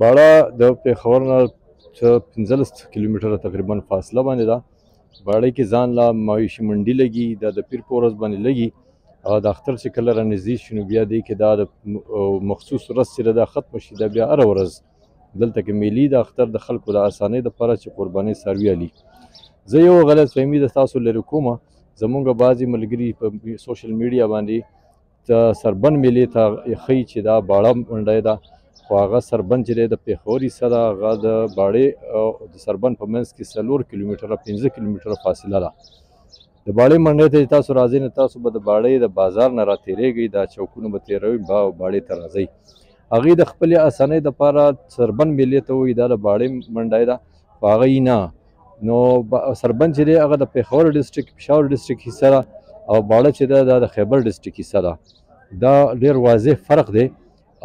باړه د پېښور نه څه پنځلس کیلومتره تقریبا فاصله باندې ده باړه کې ځان لا معاشي منډي لګي دا د پیر په ورځ باندې لګي او د اختر چې کله را نږدې شي نو بیا دی کې دا د مخصوص ورځ چې دا ختم شي دا بیا هره ورځ دلته کې ملي د اختر د خلکو د اسانۍ لپاره چې قرباني ساروي علي زه یو غلط فهمي د تاسو لري کومه زمونږ بعضی ملګري په سوشل میډیا باندې ته سربن ملي ته خي چې دا باړه منډه ده خو هغه سربن چې د پیښوري سره هغه د باړې او د سربن په منځ کې سلور کیلومتر 15 کیلومتر فاصله ده د باړې منډه ته تاسو راځئ نه تاسو به د باړې د بازار نه راتېریږئ دا چوکونه به تېروي با او باړې ته راځئ هغه د خپل اسانۍ د لپاره سربن ملي ته وي دا د باړې منډه ده هغه نه نو سربند چې دی هغه د پېښور ډیسټریکټ پېښور ډیسټریکټ حصه ده او باړه چې ده دا د خیبر ډیسټریکټ حصه ده دا ډیر واضح فرق دی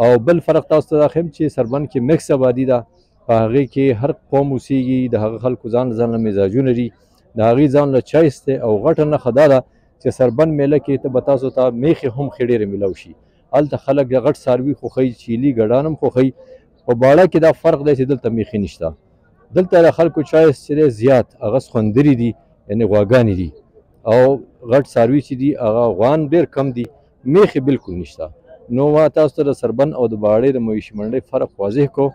او بل فرق تاسو ته دا ښیم چې سربند کې مکس آبادي ده په هغې کې هر قوم اوسیږي د هغه خلکو ځان له ځان له مزاجونه دي د هغې ځان له چایس دی او غټه نښه دا ده چې سربند میله کې ته به تاسو ته میخې هم ښې ډېرې میلاو شي هلته خلک غټ څاروي خوښوي چیلي ګډان هم خوښوي په باړه کې دا فرق دی چې دلته میخي نشته دلته د خلکو چایس چې دی زیات هغه سخوندري دي یعنې غواګانې دي او غټ څاروي چې دي هغه غوان ډېر کم دي میخې بلکل نشته نو ما تاسو ته د سربن او د باړې د مویشي منډۍ فرق واضح کو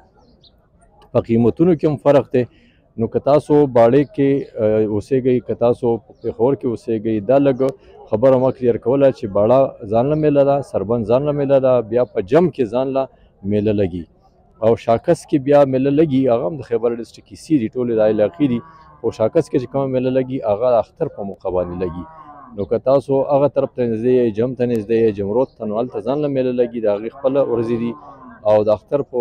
په قیمتونو کې هم فرق دی نو که تاسو باړې کې اوسېږئ که تاسو پېښور کې اوسېږئ دا لږ خبره ما کلیئر کوله چې باړه ځان له میله ده سربند ځان له میله ده بیا په جم کې ځان له میله لګي او شاکس کې بیا میله لګي هغه هم د خیبر ډسټرکټ کې سي دي ټولې د علاقې دي په شاکس کې چې کومه میله لګي هغه د اختر په موقع باندې لګي نو که تاسو هغه طرف ته نږدې یې جم ته نږدې یې جمرود ته نو هلته ځان له میله لګي د هغې خپله ورځې دي او د اختر په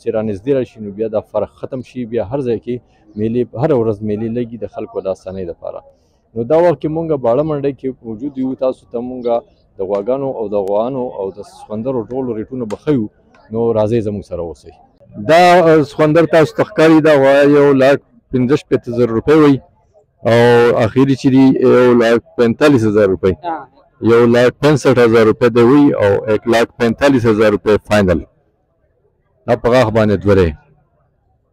چې را نږدې راشي نو بیا دا فرق ختم شي بیا هر ځای کې میلې هره ورځ میلې لګي د خلکو د اسانۍ لپاره نو دا وخت کې مونږ باړه منډه کې موجود یو تاسو ته مونږ د غواګانو او د غوانو او د سخندرو ټولو ریټونه به ښه وي نو راځئ زموږ سره اوسئ دا سخندر تاسو ته ښکاري دا غوا یو لاک پنځه شپېته زره روپۍ وایي او اخري چې دي یو لاک پنتالیس هزار روپۍ یو لاک پنسټ هزار روپۍ دی وایي او ایک لاک پنتالیس هزار روپۍ فاینل دا په غاښ باندې دوره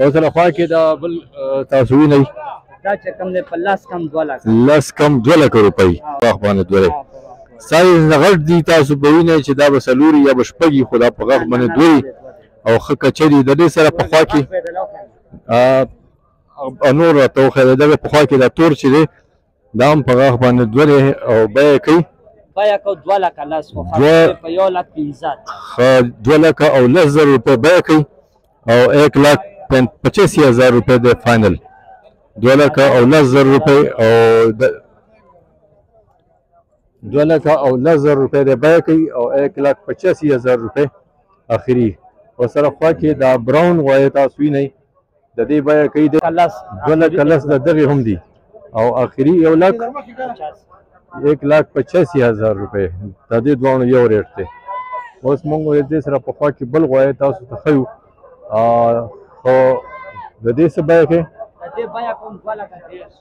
او سره خوا کې دا بل تاسو وینئ دا چې کم دی په لاس کم دوه لکه لاس کم دوه لکه روپۍ واخ باندې دوه لکه سایز غټ دي تاسو به وینئ چې دا به څلور یا به شپږ وي خو دا په غاښ باندې دوه او ښه کچه دي د دې سره په خوا کې نور راته وښیه د دغه په خوا کې دا تور چې دی دا هم په غاښ باندې دوه دی او بیه یې کوي بیه کو دوه لکه لس خو خرڅ دوه- یې په یو لک پنځه دی. ښه دوه لکه او لس زره روپۍ بیه کوي او ایک لاک پن- پچیس هزار روپۍ دی فاینل دوه لکه او لس زره روپۍ او د- دوه لکه او لس زره روپۍ دی بیه کوي او ایک لاک پچیس هزار روپۍ اخري او سره خوا کې دا براون غوایې تاسو وینئ د دې بیا کوي د کلس دونه کلس د دغه هم دي او اخري یو لک 1 لک 85 هزار روپے د دې دوه یو ریټ دی اوس موږ دې سره په خوا کې بل غوای تاسو ته خو او د دې څه بیا کې د دې بیا کوم 2 لک 10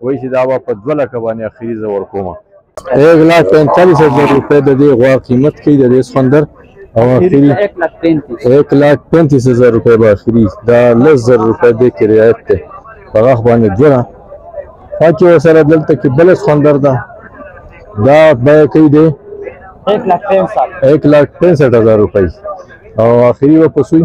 وایي چې دا به په دوه لکه باندې اخري زه ورکوم ایک لاکھ پینتالیس هزار روپۍ د دې غوا قیمت کوي د دې سخندر او اخري ایک لاکھ پینتیس هزار روپۍ به اخري دا لس زر روپۍ دې کې رعایت دی په غاښ باندې دوه خوا کې ورسره دلته کې بله سخندر ده دا بیه کوي دی ایک لاکھ پینسټ هزار روپۍ او اخري به پسوي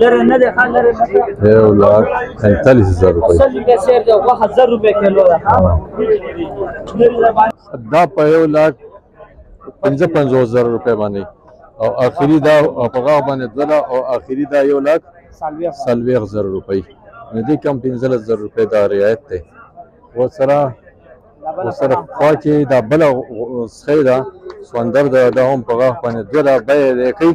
لره نه ده خان لره نه یو لاک پنځلس زره روپۍ سل روپۍ سیر دی غوښه زر روپۍ کیلو ده دا په یو لاک پنځه پنځوس زره روپۍ باندې او اخري دا په غاغ باندې دوله او اخري دا یو لاک څلوېښت زره روپۍ نو دې کم پنځلس زره روپۍ دا رعایت دی ورسره ورسره خوا کې دا بله سخۍ ده سوندر ده دا هم په غاښ باندې دوله بیه دی کوي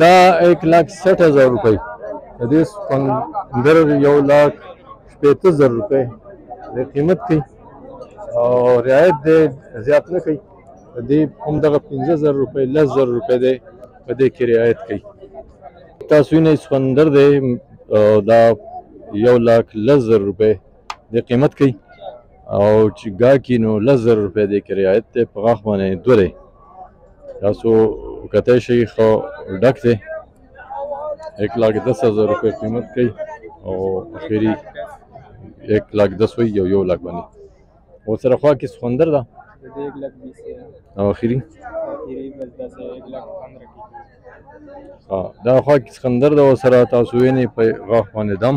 دا 1 لاک 60 هزار روپۍ د دې سپندر یو لاک شپېته زر روپۍ د قیمت کوي او رعایت دی زیات نه کوي د دې هم دغه پنځه زر روپۍ لس زر روپۍ دی په دې کې رعایت کوي تاسو وینئ سپندر دی دا یو لاک لس زر روپۍ د قیمت کوي او چې ګا کې نو لس زر روپۍ دی کې رعایت دی په غاښ باندې دوه دی تاسو کتای شئ ښه ډک دی ایک لاک دس هزار روپۍ قیمت کوي او اخري ایک لاک دس وي یو یو لاک باندې او سره خوا کې سخندر ده او اخري دا خوا کې سخندر ده او سره تاسو وینئ په غاښ باندې دم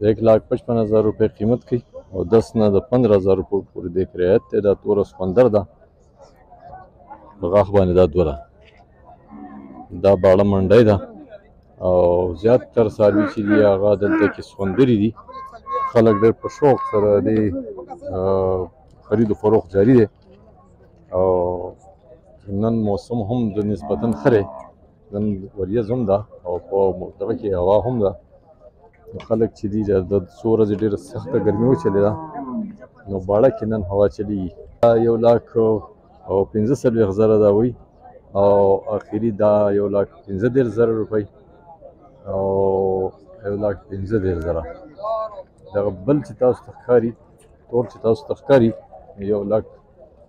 د 1 لاک 55 هزار روپۍ قیمت کوي او 10 نه د 15 هزار روپۍ پورې د کرایت ته دا تور سپندر ده غاخ باندې دا دوره دا باړه منډی ده او زیات تر ساروي چې دی هغه دلته کې سوندري دي خلک ډېر په شوق سره د خرید او فروخت جاری دی او نن موسم هم د نسبتا خره نن وریځ هم ده او په دغه کې هوا هم ده نو خلک چې دي د څو ورځې ډېره سخته ګرمي وچلې ده نو باړه کې نن هوا چلیږي یو لاک او پنځه څلوېښت زره دا وایي او اخري دا یو لاک پنځه دېرش زره روپۍ او یو لاک پنځه دېرش زره دغه بل چې تاسو ته ښکاري تور چې تاسو ته ښکاري یو لاک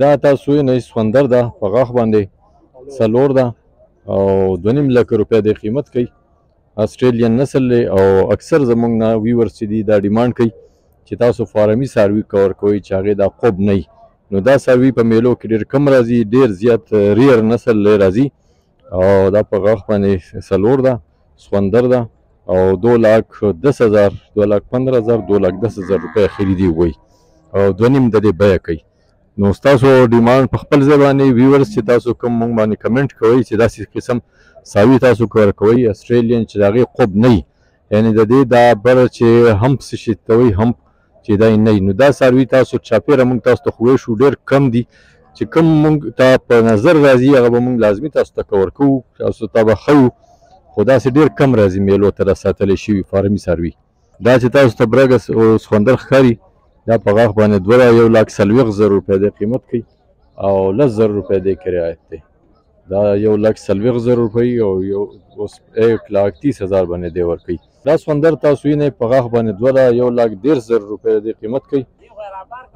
دا تاسوی نه سخوندر ده په غاښ باندې څلور ده او دوه نیم لکه روپیا دی قیمت کوي آسټریلین نسل دی او اکثر زمونږ نه ویورز چې دي دا ډیمانډ کوي چې تاسو فارمي څاروي کور کوئ چې هغې دا قوب نه نو دا څاروي په میلو کې ډېر کم راځي ډېر زیات ریئر نسل دی راځي او دا په غاښ باندې څلور ده سخوندر ده او دو لاک دس هزار دو لاک پندرہ هزار دو لاک دس هزار روپے خریدی ہوئی او دو نیم د دې بیه کوي نو تاسو ډیماند په خپل ځای باندې ویورز چې تاسو کوم مونږ باندې کمنټ کوي چې داسې قسم ساوي تاسو کور کوي استرالین چې داغه قوب نه یعنی د دې دا بر چې هم څه شي توي هم چې دا نه نو دا ساروي تاسو چاپیره موږ تاسو ته خوې شو ډیر کم دي چې کم موږ ته په نظر راځي هغه به موږ لازمي تاسو ته کور کوو تاسو ته به خو خو داسې ډیر کم راځي میلو ته را ساتل شي فارمي ساروي دا چې تاسو ته برګس او سخندر ښکاری دا په غاښ باندې دوه یو لاک سلويغ زر روپۍ د قیمت کوي او لس زر روپۍ د کرایت دی دا یو لاک سلويغ زر روپۍ او یو اوس 1 لاک 30 هزار باندې دی ورکړي دا سوندر تاسو وینئ په غاښ باندې دوه ده یو لاک دېرش زره روپۍ د دې قیمت کوي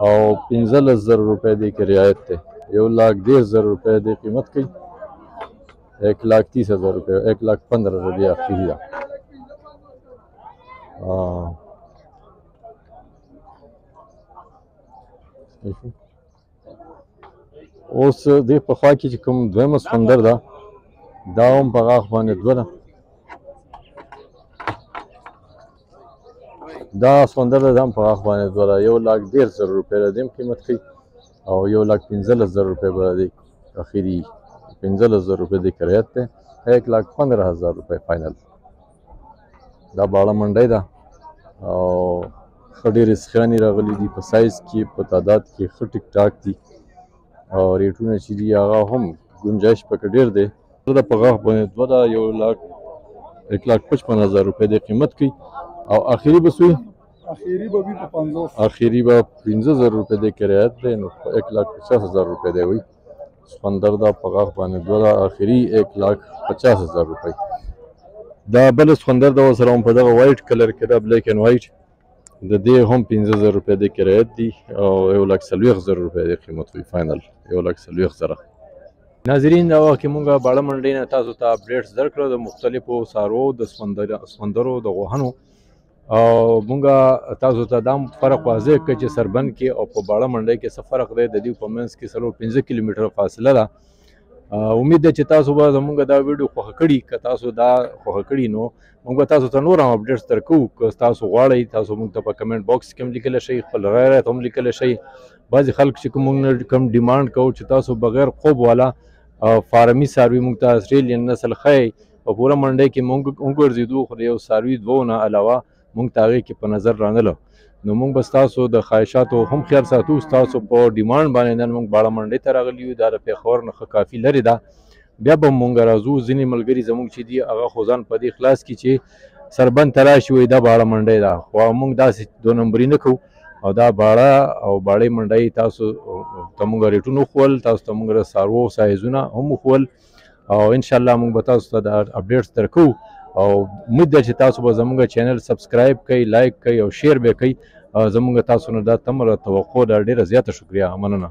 او پنځلس زره روپۍ دې کې رعایت دی یو لاک دېرش زره روپۍ دې قیمت کوي ایک لاک تیس هزار روپۍ ایک لاک پندرہ زر دې اخیری ده Thank you. اوس دې په خوا کې چې کوم دویمه سمندر ده دا هم په غاښ باندې دوه ده دا سمندر ده هم په غاښ باندې دوه ده یو لاک ډېر زر روپۍ ده دیم قیمت ښي او یو لاک پنځلس زر روپۍ به دی اخري پنځلس زر روپۍ دی کرایت دی ایک لاک پندرا هزار روپۍ فاینل دا باړه منډی ده او ښه ډېرې سخیانې راغلي دي په سایز کې په تعداد کې ښه ټیک ټاک دي او ریټونه چې دي هغه هم ګنجایش پکې ډېر دی دا په غاښ باندې دوه ده یو لاک یک لاک پچپن هزار روپۍ دی قیمت کوي او اخري به سوی اخیری به وي په پنځوس اخري به پنځه زره روپۍ دی کرایت دی نو یک لاک پچاس هزار روپۍ دی وي سخندر دا په غاښ باندې دوه دا اخري ایک لاک پچاس هزار روپۍ دا بل سخندر دا سره هم په دغه وایټ کلر کې دا بلیک اینډ وایټ د دې هم پنځه زره روپۍ د کرایت دي او یو لاک څلوېښت زره روپۍ د قیمت وي فاینل یو لاک څلوېښت زره ناظرین دا وخت کې موږ باړه منډۍ نه تاسو ته اپډیټس درکړو د مختلفو سارو د سخندرو د غوهنو او مونږه تاسو ته دام فرق واضح کړ چې سربند کې او په باړه منډه کې څه فرق دی د دې په منځ کې سلو 15 کیلومتر فاصله ده امید ده چې تاسو به زمونږ دا ویډیو خوښه کړي که تاسو دا خوښه کړي نو مونږ به تاسو ته نور هم اپډیټس درکو که تاسو غواړئ تاسو مونږ ته په کمنټ باکس کې هم لیکلی شئ خپل رای راته هم لیکلی شئ بعضې خلک چې کوم مونږ کوم ډیمانډ کوو چې تاسو بغیر خوب والا فارمي څاروي مونږ ته اسټریلین نسل ښیئ په پوره منډۍ کې مونږ وګرځېدو خو د یو څاروي دوو نه علاوه مونږ ته هغې کې په نظر رانله نو مونږ به ستاسو د خواهشاتو هم خیال ساتو ستاسو په ډیمانډ باندې نن مونږ باړه منډۍ ته راغلي یو دا د پېښور نه ښه کافي لرې ده بیا به مونږ راځو ځینې ملګري زمونږ چې دي هغه خو ځان په دې خلاص کړي چې سربند ته راشي وایي دا باړه منډۍ ده خو مونږ داسې دوه نمبري نه کوو او دا باړه او باړې منډۍ تاسو ته مونږ ریټونه وښول تاسو ته مونږ د څاروو سایزونه هم وښول او ان شاء الله موږ به تاسو ته د اپډیټس درکو او امید ده چې تاسو به زموږ چینل سبسکرایب کړئ لایک کړئ او شیر به کړئ زموږ تاسو نه دا تمر توقع ده ډیره زیاته شکریا مننه